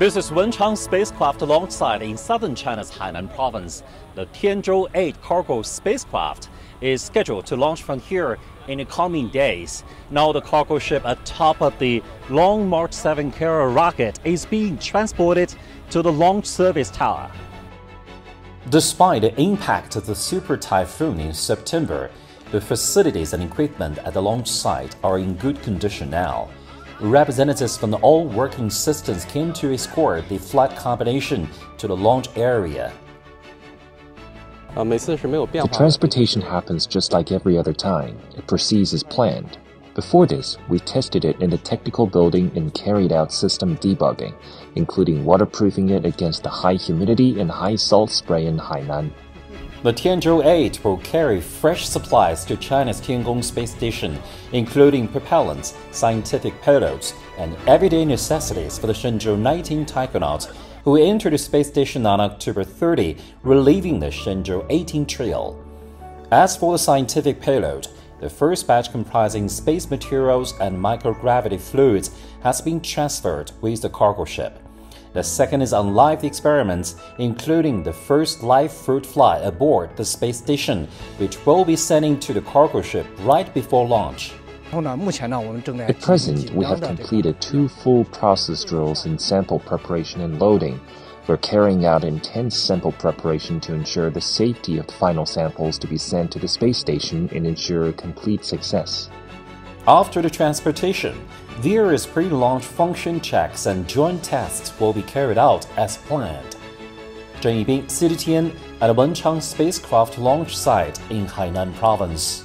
This is Wenchang spacecraft launch site in southern China's Hainan province. The Tianzhou 8 cargo spacecraft is scheduled to launch from here in the coming days. Now the cargo ship atop of the Long March 7 carrier rocket is being transported to the launch service tower. Despite the impact of the super typhoon in September, the facilities and equipment at the launch site are in good condition now representatives from all working systems came to escort the flight combination to the launch area. The transportation happens just like every other time. It proceeds as planned. Before this, we tested it in the technical building and carried out system debugging, including waterproofing it against the high humidity and high salt spray in Hainan. The Tianzhou 8 will carry fresh supplies to China's Tiangong space station, including propellants, scientific payloads, and everyday necessities for the Shenzhou 19 taikonauts who entered the space station on October 30, relieving the Shenzhou 18 trail. As for the scientific payload, the first batch comprising space materials and microgravity fluids has been transferred with the cargo ship. The second is on live experiments, including the first live fruit fly aboard the space station, which will be sending to the cargo ship right before launch. At present, we have completed two full process drills in sample preparation and loading. We're carrying out intense sample preparation to ensure the safety of the final samples to be sent to the space station and ensure complete success. After the transportation, various pre-launch function checks and joint tests will be carried out as planned. Zheng Yibing, CGTN, at Wenchang spacecraft launch site in Hainan province.